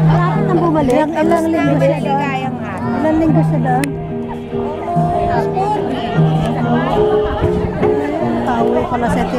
Malapit nang bumalik. Ilang linggo siya doon? Ilang linggo siya doon? Pauwi pala sa Ate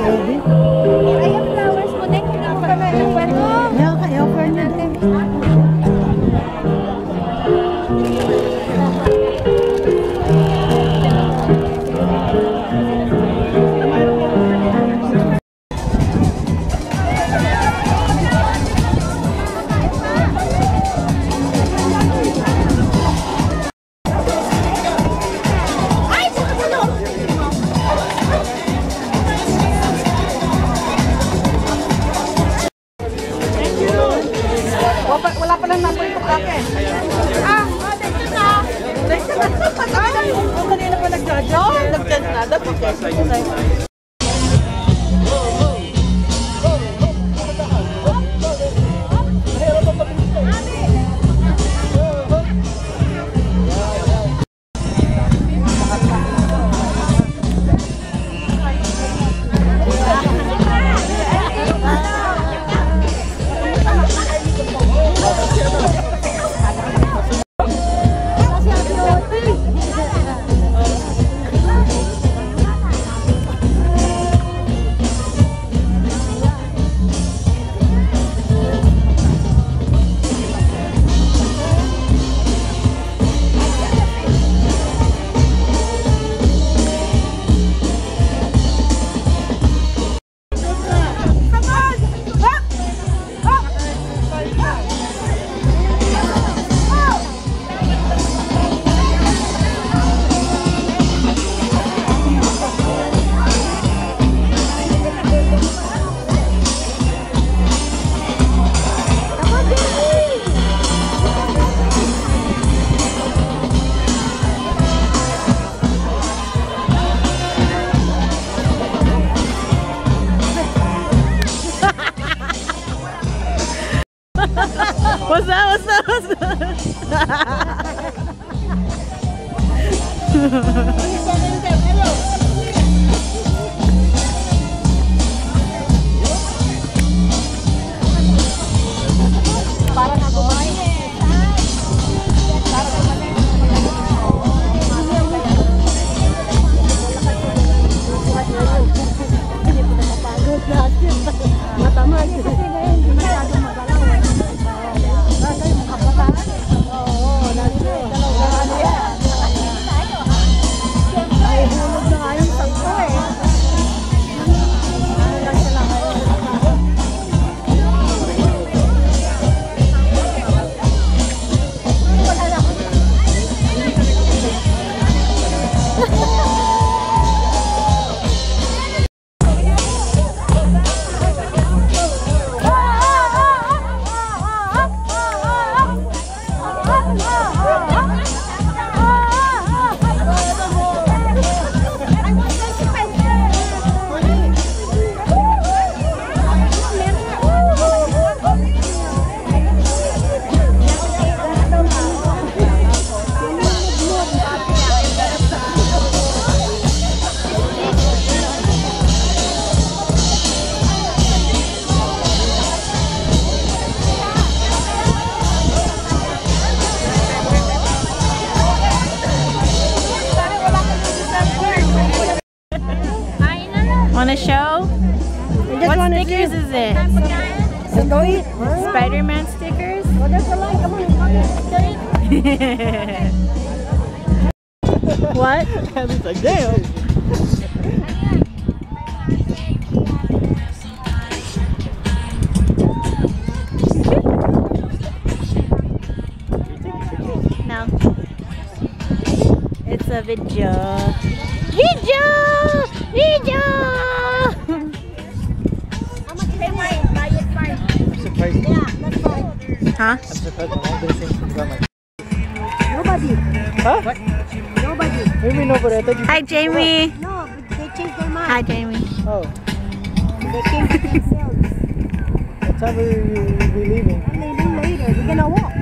くだます。What's up? What's up? What's up? Matamag. Want to show? What stickers see. is it? Spider-Man stickers? There's a light. Come on, come on. what? It's like, damn. No. It's a. Video! Huh? I'm surprised I'm all the same things about my. Nobody. Huh? What? Nobody. Maybe no, but I thought you. Hi, Jamie. No, but they changed their mind. Hi, Jamie. Oh, They to themselves. what time will you be leaving? I'm leaving later. We're gonna walk.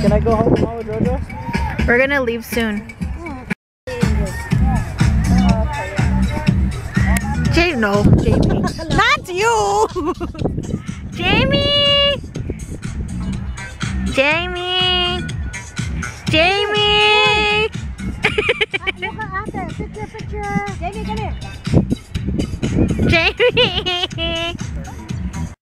Can I go home tomorrow with Jojo? We're gonna leave soon. Oh. Jamie, no, Jamie. Not you! Jamie! Jamie! Jamie! Look at. Picture, picture. Jamie, come here. Jamie!